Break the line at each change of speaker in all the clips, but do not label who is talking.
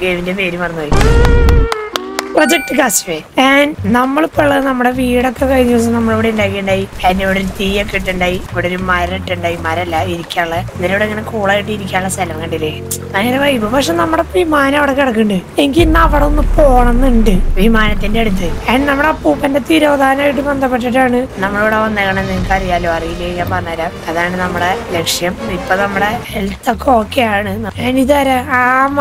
ഗെയിമിന്റെ പേര് മറന്നുപോയി.
പ്രൊജക്ട് കാസ്റ്റേ ആൻഡ് നമ്മളിപ്പോ ഉള്ളത് നമ്മുടെ വീടൊക്കെ കഴിഞ്ഞ ദിവസം നമ്മളിവിടെ ഉണ്ടാക്കിയിട്ടുണ്ടായി.
അതിന്റെ ഇവിടെ ഒരു തീയൊക്കെ ഇട്ടുണ്ടായി ഇവിടെ ഒരു മരം ഇട്ടുണ്ടായി മരല്ല ഇരിക്കാനുള്ള. ഇന്നലെ ഇവിടെ ഇങ്ങനെ കൂളായിട്ട് ഇരിക്കാനുള്ള സ്ഥലം കണ്ടില്ലേ?
അങ്ങനെ വൈബ് പക്ഷെ നമ്മുടെ വിമാനം അവിടെ കിടക്കുന്നുണ്ട്. എനിക്ക് ഇന്ന് അവിടെ ഒന്ന് പോണമെന്നുണ്ട്
വിമാനത്തിന്റെ അടുത്ത്.
ആൻഡ് നമ്മുടെ അപ്പൂപ്പന്റെ തിരോധാനമായിട്ട് ബന്ധപ്പെട്ടിട്ടാണ്
നമ്മളിവിടെ വന്നേക്കണം നിങ്ങൾക്ക് അറിയാലോ അറിയില്ലേ? ഞാൻ പറഞ്ഞുതരാം. അതാണ് നമ്മുടെ ലക്ഷ്യം. ഇപ്പൊ നമ്മുടെ
ഹെൽത്ത് ഒക്കെ ഓക്കെ ആണ്. ഇതാരാ? ആമ.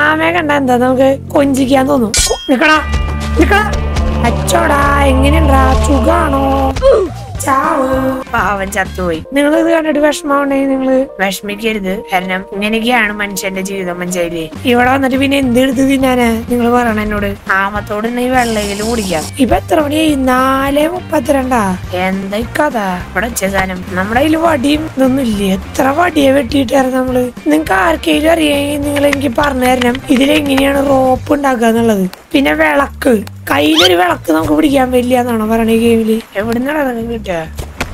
ആമയെ കണ്ട എന്താ നമുക്ക് കൊഞ്ചിക്കാൻ തോന്നും നിക്കടാ നിക്കടാ. അച്ചോടാ എങ്ങനെയുണ്ടാ? സുഖാണോ?
പാവൻ ചത്തുപോയി.
നിങ്ങൾ ഇത് കണ്ടിട്ട് വിഷമമുണ്ടെങ്കിൽ നിങ്ങൾ
വിഷമിക്കരുത്. കാരണം ഇങ്ങനെയൊക്കെയാണ് മനുഷ്യന്റെ ജീവിതം മനസ്സിലായില്ലേ?
ഇവിടെ വന്നിട്ട് പിന്നെ എന്ത് തിന്നാന്? നിങ്ങൾ പറയണ എന്നോട്.
ആമത്തോട് ഈ വെള്ളയിൽ കുടിക്കാം.
ഇപ്പൊ എത്ര മണിയായി? നാലേ മുപ്പത്തിരണ്ടാ?
എന്താ ഈ കഥ? ഇവിടെ സാധനം.
നമ്മുടെ അതിൽ വടിയും ഇതൊന്നും എത്ര വടിയെ വെട്ടിയിട്ടായിരുന്നു നമ്മൾ? നിങ്ങൾക്ക് ആർക്കെങ്കിലും അറിയാമെങ്കിൽ നിങ്ങൾ എനിക്ക് പറഞ്ഞു തരണം. ഇതിലെങ്ങനെയാണ് റോപ്പ് ഉണ്ടാക്കുക എന്നുള്ളത്. പിന്നെ വിളക്ക്. കയ്യിലൊരു വിളക്ക് നമുക്ക് പിടിക്കാൻ പറ്റില്ല എന്നാണോ പറയണ ഗെയിമിൽ
എവിടുന്നാണ് അതൊക്കെ കിട്ടുക?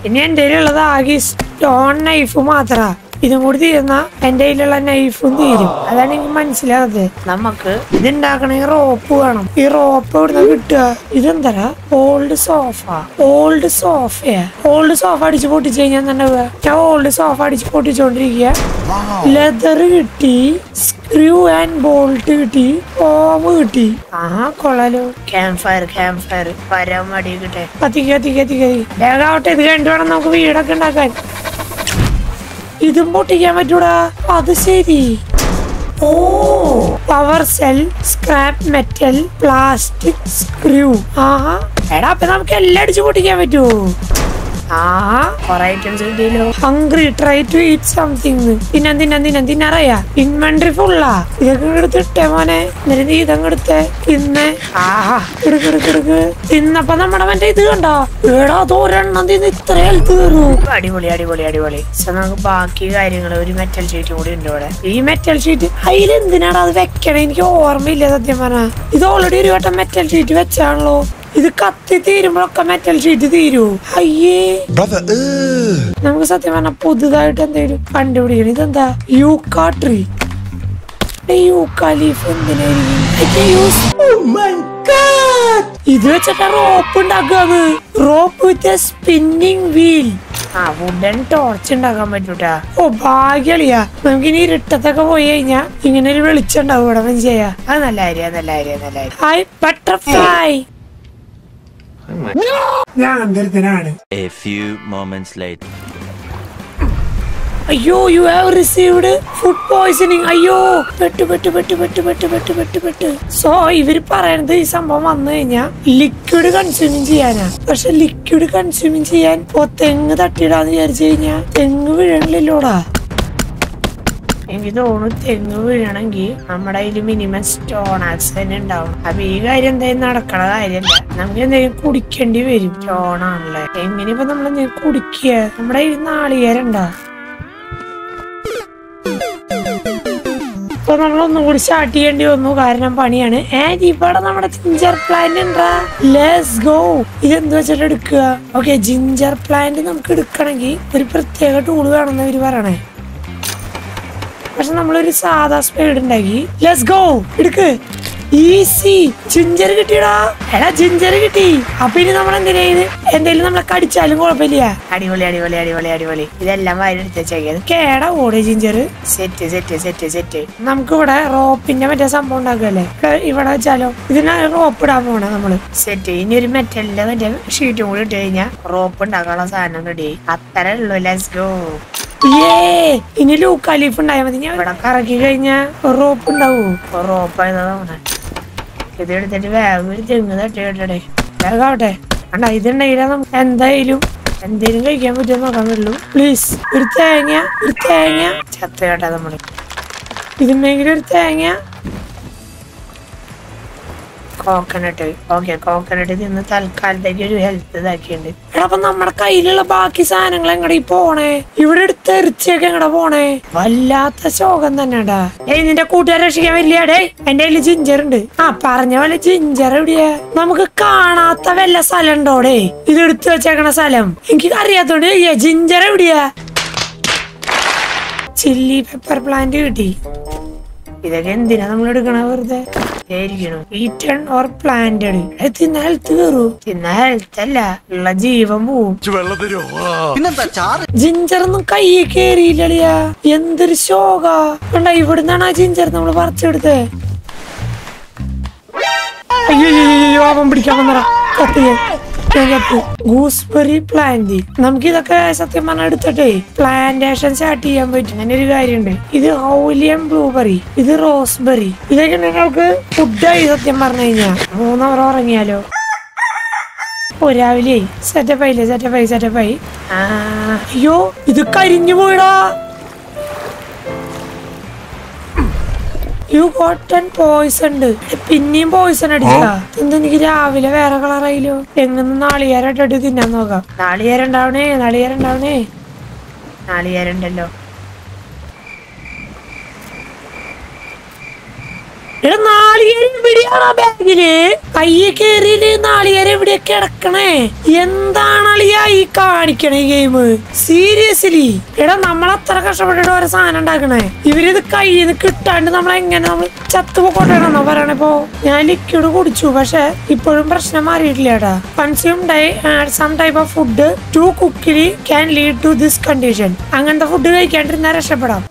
പിന്നെ എന്റെ ഉള്ളത് ആകെ സ്റ്റോൺ നൈഫ് മാത്രാ. ഇതും കൂടി തീരുന്ന എന്റെ കയ്യിലുള്ള നൈഫും തീരും. അതാണ് എനിക്ക് മനസ്സിലാകാത്തത്.
നമുക്ക്
ഇതുണ്ടാക്കണമെങ്കിൽ റോപ്പ് വേണം. ഈ റോപ്പ് എവിടുന്ന കിട്ടുക? ഇതെന്തരാ ഓൾഡ് സോഫ ഓൾഡ് സോഫയാ ഓൾഡ് സോഫ അടിച്ച് പൊട്ടിച്ചു കഴിഞ്ഞാൽ തന്നെ ഞാൻ ഓൾഡ് സോഫ അടിച്ച് പൊട്ടിച്ചോണ്ടിരിക്കുക. ലെതർ കിട്ടി സ്ക്രൂ ആൻഡ് ബോൾട്ട് കിട്ടി ഓമ് കിട്ടി. ആ കൊള്ളാലോ.
ക്യാമ്പ് ഫയർ ക്യാമ്പ് ഫയർ പരമടി മടി കിട്ടെ
കത്തിക്ക വേഗം കത്തിക്ക വേഗാവട്ടെ ഇത് കഴിഞ്ഞിട്ട് വേണം നമുക്ക് വീടൊക്കെ ഉണ്ടാക്കാൻ. ഇതും പൊട്ടിക്കാൻ പറ്റൂടാ. അത് ശരി. ഓ. Power cell scrap metal plastic screw ആഹാ. എടാ അപ്പൊ നമുക്ക് എല്ലാം അടിച്ചു പൊട്ടിക്കാൻ പറ്റുമോ hungry try to eat something തിന്നാൻ തിന്നാൻ തിന്നാൻ തിന്നറിയാ ഇൻവെന്ററി ഫുള്ളാ ഇതൊക്കെ എടുത്തിട്ടേ മോനെ. എന്നിട്ട് നീ ഇതങ്ങ് എടുത്തേ. തിന്നേ. ആഹാ നമ്മുടെ മറ്റേ ഇത് കണ്ടോ? ഏടാ തോരെണ്ണം തിന്ന് ഇത്രയാൽ തീറു
അടിപൊളി അടിപൊളി അടിപൊളി. നമുക്ക് ബാക്കി കാര്യങ്ങൾ ഒരു മെറ്റൽ ഷീറ്റ് കൂടി ഉണ്ട് ഇവിടെ.
ഈ മെറ്റൽ ഷീറ്റ് അതിലെന്തിനാണ് അത് വെക്കണേ? എനിക്ക് ഓർമ്മയില്ല സത്യം പറഞ്ഞ. ഇത് ഓൾറെഡി ഒരു വട്ടം മെറ്റൽ ഷീറ്റ് വെച്ചാണല്ലോ. ഇത് കത്തി തീരുമ്പോഴൊക്കെ മെറ്റൽ ഷീറ്റ് തീരൂ. അയ്യേ. നമുക്ക് സത്യം പറഞ്ഞാൽ പുതുതായിട്ട് എന്തെങ്കിലും കണ്ടുപിടിക്കണം. ഇതെന്താ? യൂക്കാ ട്രീ യൂക്കാലീഫ് എന്തിനായിരിക്കും? Oh! ഇത് വെച്ചിട്ട് റോപ്പ് ഉണ്ടാക്കാന്ന് റോപ്പ് വിത്ത് സ്പിന്നിങ് വീൽ
ആ വുഡൻ ടോർച്ച് ഉണ്ടാക്കാൻ പറ്റൂട്ടാ.
ഓ ഭാഗ്യളിയാ. നമുക്ക് ഇനി ഇരുട്ടത്തൊക്കെ പോയി കഴിഞ്ഞാ ഇങ്ങനെ ഒരു വെളിച്ചം ഉണ്ടാവും ഇവിടെ ചെയ്യാ
അത് നല്ല കാര്യം നല്ല കാര്യം നല്ല കാര്യം.
ഹായ് ബട്ടർഫ്ലൈ ഞാൻ അന്തരത്തിനാണ്.
A few moments later.
അയ്യോ you have received food poisoning അയ്യോ പെട്ട് പെട്ട് പെട്ട് പെട്ട് പെട്ട് പെട്ട് പെട്ട് പെട്ട്. സോ ഇവർ പറയണത് ഈ സംഭവം വന്നു കഴിഞ്ഞാ ലിക്വിഡ് കൺസ്യൂമിങ് ചെയ്യാനാ. പക്ഷെ ലിക്വിഡ് കൺസ്യൂമിങ് ചെയ്യാൻ ഇപ്പൊ തെങ്ങ് തട്ടിയിടാന്ന് വിചാരിച്ചു കഴിഞ്ഞാ തെങ്ങ് വീഴണില്ലോടാ
എനിക്ക് തോന്നുന്നു തെങ്ങ് വീഴണമെങ്കിൽ നമ്മുടെ കയ്യിൽ മിനിമം സ്റ്റോൺ ആക്സ് തന്നെ ഉണ്ടാവും. അപ്പൊ ഈ കാര്യം എന്തായാലും നടക്കണ കാര്യമല്ല. നമുക്ക് എന്തെങ്കിലും കുടിക്കേണ്ടി വരും. സ്റ്റോൺ ആണല്ലേ? എങ്ങനെ ഇപ്പൊ നമ്മൾ എന്തെങ്കിലും കുടിക്കുക? നമ്മുടെ കയ്യിൽ നാളികേരണ്ടാ
ഇപ്പൊ നമ്മളൊന്നും കൂടി സ്റ്റാർട്ട് ചെയ്യേണ്ടി വന്നു. കാരണം പണിയാണ്. ആൻഡ് ഇവിടെ നമ്മുടെ ജിഞ്ചർ പ്ലാന്റ് ഉണ്ടാ? ലെസ് ഗോ ഇതെന്ത് വെച്ചിട്ട് എടുക്കുക? ഓക്കെ ജിഞ്ചർ പ്ലാന്റ് നമുക്ക് എടുക്കണമെങ്കിൽ ഒരു പ്രത്യേക ടൂൾ വേണമെന്ന് അവർ പറയണേ. പക്ഷെ നമ്മളൊരു സാധാ സ്പീഡ് ഉണ്ടാക്കി. ലെസ് ഗോ എടുക്ക്. ഈസി ജിഞ്ചർ കിട്ടിയടാ. എടാ ജിഞ്ചർ കിട്ടി. അപ്പൊ ഇനി നമ്മൾ എന്തിനാ എന്തെങ്കിലും നമ്മളെ കടിച്ചാലും കുഴപ്പമില്ല.
അടിപൊളി അടിപൊളി അടിപൊളി അടിപൊളി. ഇതെല്ലാം വാരി എടുത്തേച്ചേക്കത്
കേടാ ഓടെ ginger
set set set set
നമുക്ക് ഇവിടെ റോപ്പിന്റെ മറ്റേ സംഭവം ഉണ്ടാക്കല്ലേ ഇവിടെ ഇവിടെ വെച്ചാലോ? ഇതിന് റോപ്പ് ഇടാൻ പോണേ നമ്മൾ.
സെറ്റ് ഇനി ഒരു മെറ്റലിന്റെ മറ്റേ ഷീറ്റും കൂടി ഇട്ട് കഴിഞ്ഞാൽ റോപ്പ് ഉണ്ടാക്കാനുള്ള സാധനം റെഡി അത്ര ഉള്ളു. ലെറ്റ്സ് ഗോ
ഏ ഇനി ലൂക്കാലിഫ് ഉണ്ടായാൽ മതി. ഞാൻ ഇവിടെ കറക്കി കഴിഞ്ഞാ റോപ്പ് ഉണ്ടാവൂ.
റോപ്പ് ആയതാണ് ഇത് എടുത്തിട്ട് വേഗം ഒരു തെങ്ങ് തട്ടി കേട്ടടേ
വേഗാവട്ടെ കണ്ട ഇതുണ്ടെങ്കിൽ നമുക്ക് എന്തായാലും എന്തേലും കഴിക്കാൻ പറ്റുമോ നോക്കാൻ പറ്റുള്ളൂ. പ്ലീസ് ഒരു തേങ്ങ ഒരു തേങ്ങ.
ചത്ത് കേട്ടാ നമ്മൾ.
ഇതുണ്ടെങ്കിൽ ഒരു തേങ്ങ.
കോക്കനട്ട് ഓക്കെ കോക്കനട്ട് തിന്ന് തൽക്കാലത്തേക്ക് ഒരു ഹെൽത്ത് ഇതാക്കിയുണ്ട്
എടാ അപ്പൊ നമ്മുടെ കയ്യിലുള്ള ബാക്കി സാധനങ്ങൾ എങ്ങടെ പോണേ? ഇവിടെ എടുത്ത് എറിച്ചൊക്കെ എങ്ങടെ പോണേ? വല്ലാത്ത ശോകം തന്നെടാ. ഏയ് നിന്റെ കൂട്ടുകാരെ രക്ഷിക്കാൻ ഡേ എന്റെ കയ്യിൽ ജിഞ്ചർ ഉണ്ട്. ആ പറഞ്ഞ പോലെ ജിഞ്ചർ എവിടെയാ? നമുക്ക് കാണാത്ത വല്ല സ്ഥലം ഉണ്ടോടെ ഇത് എടുത്തു വെച്ചേക്കണ സ്ഥലം. എനിക്ക് അറിയാത്തോണ്ട് ജിഞ്ചർ എവിടെയാ? ചില്ലി പെപ്പർ പ്ലാന്റ് കിട്ടി. ഇതൊക്കെ എന്തിനാ നമ്മൾ എടുക്കണ വെറുതെ? ഇരിക്കണു ഈറ്റൺ ഓർ പ്ലാന്റഡ് തിന്നാൽ ഹെൽത്ത് തിന്നാൽ അല്ല. ഉള്ള ജീവൻ പോവും. ജിഞ്ചർ ഒന്നും കൈ കേറിയില്ലളിയാ. എന്തൊരു ശോക. കണ്ട ഇവിടുന്നാണ് ആ ജിഞ്ചർ നമ്മൾ പറിച്ചെടുത്തത് അയ്യോ അയ്യോ, അയ്യോ, അവൻ പിടിക്കാൻ വന്നടാ കത്ത് കത്ത് ഗൂസ്ബെറി പ്ലാന്റ് നമുക്ക് ഇതൊക്കെ സത്യം പറഞ്ഞാൽ എടുത്തിട്ടേ പ്ലാന്റേഷൻ സ്റ്റാർട്ട് ചെയ്യാൻ പറ്റും. അങ്ങനെ ഒരു കാര്യമുണ്ട് ഇത് ഹൗലിയം ബ്ലൂബെറി ഇത് റോസ്ബെറി ഇതൊക്കെ നിങ്ങൾക്ക് ഫുഡായി സത്യം പറഞ്ഞു കഴിഞ്ഞാൽ മൂന്നവർ ഉറങ്ങിയാലോ? ഓ രാവിലെ സെറ്റപ്പ് ആയില്ലേ? സെറ്റപ്പ് ആയി സെറ്റപ്പ് ആയി. ആ, അയ്യോ ഇത് കരിഞ്ഞു പോയിടാ. യു ഗോട്ടൻ പോയിസൺ ഉണ്ട്. പിന്നെയും പോയിസൺ അടിച്ചാ എന്താ എനിക്ക് രാവിലെ വേറെ കളറായില്ലോ എങ്ങനെ നാളികേരം ഇട്ടിട്ട് തിന്നാൻ നോക്കാം. നാളികേരം ഉണ്ടാവണേ നാളികേരം ഉണ്ടാവണേ നാളികേരം ഉണ്ടല്ലോ എടാ എവിടെയാണ് ബാഗിൽ? കയ്യെ കേറിയിൽ നാളികേരം എവിടെ കിടക്കണേ? എന്താണ് അളിയ ഈ കാണിക്കണേ ഗെയിം സീരിയസ്ലി എടാ നമ്മൾ അത്ര കഷ്ടപ്പെട്ടിട്ട് ഓരോ സാധനം ഉണ്ടാക്കണേ. ഇവരിത് കയ്യിൽ നിന്ന് കിട്ടാണ്ട് നമ്മൾ എങ്ങനെ നമ്മൾ ചത്തുപോട്ടെന്നാ പറയണിപ്പോ ഞാൻ ലിക്വിഡ് കുടിച്ചു പക്ഷെ ഇപ്പോഴും പ്രശ്നം മാറിയിട്ടില്ല ഏട്ടാ consumed some type of food too quickly can lead to this condition അങ്ങനത്തെ ഫുഡ് കഴിക്കാണ്ടിരുന്നാൽ രക്ഷപ്പെടാം.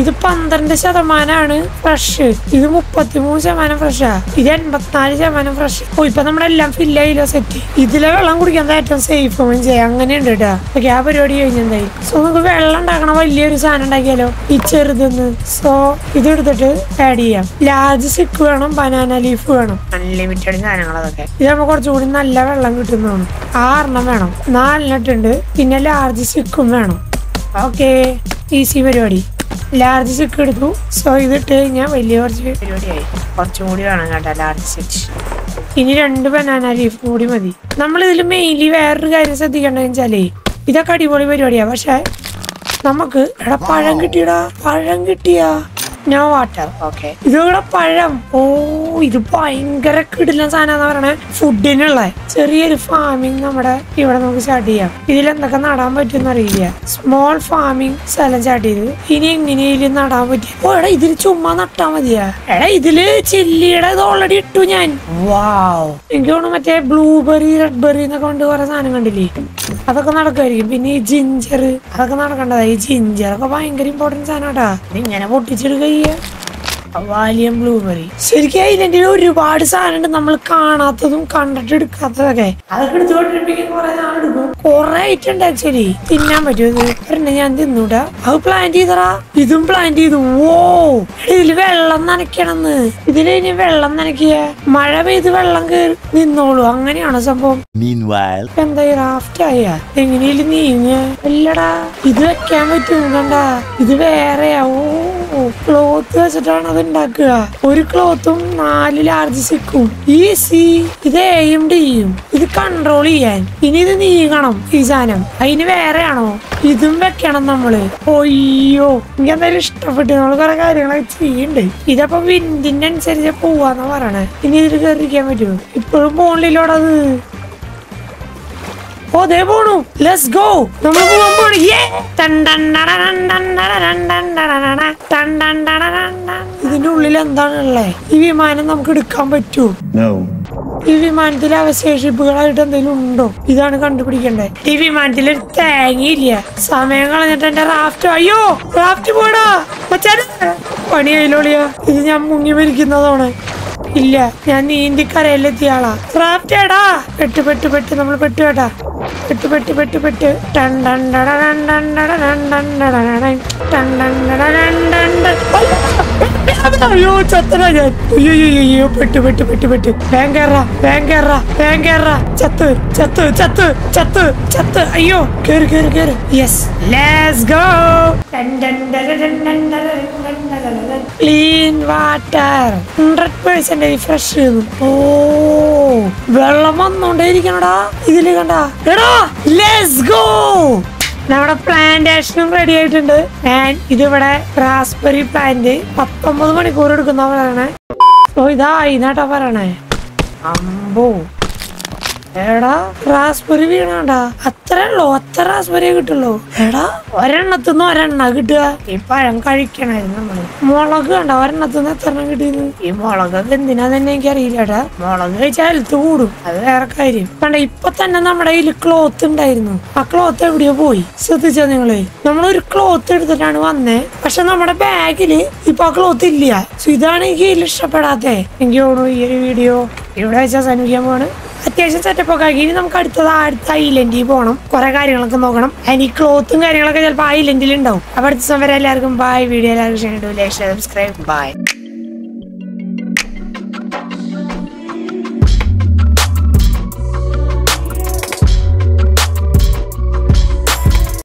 ഇത് പന്ത്രണ്ട് ശതമാനമാണ് ഫ്രഷ് ഇത് മുപ്പത്തിമൂന്ന് ശതമാനം ഫ്രഷാ ഇത് എൺപത്തിനാല് ശതമാനം ഫ്രഷ് ഇപ്പൊ നമ്മളെല്ലാം ഫില്ലായില്ലോ സെറ്റ് ഇതിലെ വെള്ളം കുടിക്കാൻ ഏറ്റവും സേഫ് ചെയ്യാം. അങ്ങനെയുണ്ട് കേട്ടോ ഓക്കെ ആ പരിപാടി കഴിഞ്ഞെന്തായി സോ നമുക്ക് വെള്ളം ഉണ്ടാക്കണ വലിയൊരു സാധനം ഉണ്ടാക്കിയാലോ? ഈ ചെറുതെന്ന്. സോ ഇത് എടുത്തിട്ട് ആഡ് ചെയ്യാം. ലാർജ് സിക്ക് വേണം ബനാന ലീഫ് വേണം. അൺലിമിറ്റഡ് സാധനങ്ങൾ അതൊക്കെ. ഇത് നമുക്ക് കുറച്ചുകൂടി നല്ല വെള്ളം കിട്ടുന്നതാണ്. ആറെണ്ണം വേണം. നാലെണ്ണിട്ടുണ്ട് പിന്നെ ലാർജ് സിക്കും വേണം. ഓക്കെ ഈസി പരിപാടി. ലാർജ് ചെക്ക് എടുത്തു. സോ ഇതിട്ട് കഴിഞ്ഞാൽ വലിയ കുറച്ച് പരിപാടിയായി. കുറച്ചും കൂടി വേണം കേട്ടോ ലാർജ് സിക്ക് ഇനി രണ്ട് ബനാന ലീഫ് കൂടി മതി. നമ്മൾ ഇതിൽ മെയിൻലി വേറൊരു കാര്യം ശ്രദ്ധിക്കേണ്ടതെന്ന് വെച്ചാലേ ഇതൊക്കെ അടിപൊളി പരിപാടിയാ. പക്ഷേ നമുക്ക് എടാ പഴം കിട്ടിയടാ പഴം കിട്ടിയാ. നോ വാട്ടർ ഓക്കെ പഴം. ഓ ഇത് ഭയങ്കര കിടിലൻ സാധനം പറയണേ. ഫുഡിനുള്ള ചെറിയൊരു ഫാമിംഗ് നമ്മുടെ ഇവിടെ നമുക്ക് സ്റ്റാർട്ട് ചെയ്യാം. ഇതിൽ എന്തൊക്കെ നടാൻ പറ്റുമെന്ന് അറിയില്ല. സ്മോൾ ഫാമിംഗ് സ്ഥലം സ്റ്റാർട്ട് ചെയ്തു. ഇനി എങ്ങനെയും നടാൻ പറ്റി ഓ എടാ ഇതിൽ ചുമ്മാ നട്ടാ മതിയാ. എടാ ഇതിൽ ചില്ലിയുടെ ഇത് ഓൾറെഡി ഇട്ടു ഞാൻ. വാവ് എനിക്ക് തോന്നുന്നു മറ്റേ ബ്ലൂബെറി റെഡ് ബെറി എന്നൊക്കെ കൊണ്ട് കുറെ സാധനം കണ്ടില്ലേ? അതൊക്കെ നടക്കുമായിരിക്കും പിന്നെ ഈ ജിഞ്ചർ അതൊക്കെ നടക്കേണ്ടതാ? ഈ ജിഞ്ചർ ഒക്കെ ഭയങ്കര ഇമ്പോർട്ടൻസ് ആണ് കേട്ടാ ഇങ്ങനെ പൊട്ടിച്ചെടുക്കുക വാലിയം ബ്ലൂബെറി ശരിക്കും അതിലെന്റെ ഒരുപാട് സാധനം ഉണ്ട് നമ്മൾ കാണാത്തതും കണ്ടിട്ട് എടുക്കാത്തതൊക്കെ. അതൊക്കെ എടുത്തുകൊണ്ടിരിപ്പിക്കാൻ കുറെ ആളെടുക്കും ഉണ്ട് ആക്ച്വലി തിന്നാൻ പറ്റുമോ ഇത്? ഞാൻ തിന്നൂടാ. അത് പ്ലാൻ ചെയ്തറാ ഇതും പ്ലാൻ ചെയ്തു. ഓ ഇതിൽ വെള്ളം നനയ്ക്കണമെന്ന്. ഇതിൽ ഇനി വെള്ളം നനയ്ക്കുക. മഴ പെയ്ത് വെള്ളം കയറി നിന്നോളൂ. അങ്ങനെയാണോ സംഭവം? എന്താ റാഫ്റ്റ് ആയ? എങ്ങനെയും നീങ്ങ അല്ലടാ. ഇത് വെക്കാൻ പറ്റും കണ്ട? ഇത് വേറെയാ. ഓ ക്ലോത്ത് വെച്ചിട്ടാണ് അത് ഉണ്ടാക്കുക. ഒരു ക്ലോത്തും നാല് ലാർജ് സിക്കും ഈ സി ഇത് എയും ഡിയും ഇത് കൺട്രോൾ ചെയ്യാൻ. ഇനി ഇത് നീങ്ങണം. ഈ സാധനം. അതിന് വേറെയാണോ? ഇതും വെക്കണം നമ്മൾ. ഒയ്യോ എനിക്ക് എന്തായാലും ഇഷ്ടപ്പെട്ടു. നമ്മൾ കുറെ കാര്യങ്ങളൊക്കെ ചെയ്യണ്ടേ. ഇതപ്പോ വിൻഡിന്റെ അനുസരിച്ച് പോവാന്ന് പറയണേ. ഇനി ഇതിൽ കയറിക്കാൻ പറ്റുമോ? ഇപ്പോഴും പോണില്ലോടത് ഓ ദേ പോണു. ലെറ്റ്സ് ഗോ ഇതിന്റെ ഉള്ളിൽ എന്താണുള്ളേ ഈ വിമാനം നമുക്ക് എടുക്കാൻ പറ്റുമോ?
No.
ഈ വിമാനത്തിൽ അവശേഷിപ്പുകളായിട്ട് എന്തെങ്കിലും ഉണ്ടോ ഇതാണ് കണ്ടുപിടിക്കേണ്ടത് ഈ വിമാനത്തിൽ ഒരു തേങ്ങയില്ല സമയം കളഞ്ഞിട്ട് എന്റെ റാഫ്റ്റ് അയ്യോ റാഫ്റ്റ് പോടാ പണി പണിയായില്ലോളിയാ ഇത് ഞാൻ മുങ്ങി മരിക്കുന്നതാണ് ഇല്ല ഞാൻ നീന്തി കരയിലെത്തിയ ആളാ റാഫ്റ്റ് ഏടാ പെട്ട് പെട്ട് പെട്ട് നമ്മൾ പെട്ട് കേട്ടാ പെട്ട് പെട്ട് പെട്ട് പെട്ട് ടണ്ടണ്ടട ടണ്ടണ്ടട ടണ്ടണ്ടട ടണ്ടണ്ടട ടൺ അയ്യോ ചത്തടാ ഞാൻ. അയ്യോ അയ്യോ പെട്ട് പെട്ട് പെട്ട് പെട്ട്. വേങ്കേറ വേങ്കേറ വേങ്കേറ ചത്ത് ചത്ത് ചത്ത് ചത്ത് ചത്ത്. അയ്യോ കേറി കേറി കേറി. Yes let's go clean water hundred percent fresh ഓ വെള്ളം വന്നോണ്ടേ ഇരിക്കണടാ ഇതിൽ കണ്ട. എടാ ലെറ്റ്സ് ഗോ നമ്മുടെ പ്ലാന്റേഷനും റെഡി ആയിട്ടുണ്ട്. ആൻഡ് ഇതിവിടെ റാസ്ബെറി പ്ലാന്റ് പത്തൊമ്പത് മണിക്കൂർ എടുക്കുന്ന പറയണേ ഓ ഇതാ ഇതാട്ടാ പറയണേ. അമ്പോ. എടാ റാസ്ബെറി വീണാണ്ടാ. അത്ര ഉള്ളൂ അത്ര റാസ്ബെറിയെ കിട്ടുള്ളൂ. എടാ ഒരെണ്ണത്തുനിന്ന് ഒരെണ്ണ കിട്ടുക.
ഈ പഴം കഴിക്കണായിരുന്നു
മുളക് കണ്ട ഒരെണ്ണത്തുനിന്ന് എത്ര എണ്ണം കിട്ടിയെന്ന്
ഈ മുളകൊക്കെ എന്തിനാ തന്നെ എനിക്ക് അറിയില്ലടാ
മുളക് കഴിച്ചാൽ ഹെൽത്ത് കൂടും.
അത് വേറെ കാര്യം.
കണ്ട ഇപ്പൊ തന്നെ നമ്മുടെ കയ്യിൽ ക്ലോത്ത് ഉണ്ടായിരുന്നു. ആ ക്ലോത്ത് എവിടെയോ പോയി. ശ്രദ്ധിച്ചോ നിങ്ങൾ? നമ്മൾ ഒരു ക്ലോത്ത് എടുത്തിട്ടാണ് വന്നേ. പക്ഷെ നമ്മുടെ ബാഗിൽ ഇപ്പൊ ആ ക്ലോത്ത് ഇല്ല. ഇതാണ് എനിക്ക് ഇഷ്ടപ്പെടാത്തേ. എനിക്ക് തോന്നുന്നു ഈ ഒരു വീഡിയോ ഇവിടെ വെച്ചാൽ അവസാനിപ്പിക്കാൻ അത്യാവശ്യം സെറ്റപ്പ് ഒക്കെ ആക്കി. ഇനി നമുക്ക് അടുത്തത് അടുത്ത ഐലൻഡിൽ പോകണം കുറെ കാര്യങ്ങളൊക്കെ നോക്കണം. അതിന് ഈ ക്ലോത്തും കാര്യങ്ങളൊക്കെ ചിലപ്പോൾ ഐലൻഡിൽ ഉണ്ടാവും. അപ്പൊ അടുത്ത വരെ എല്ലാവർക്കും ബൈ വീഡിയോ എല്ലാവർക്കും ഷെയർ സബ്സ്ക്രൈബ് ബൈ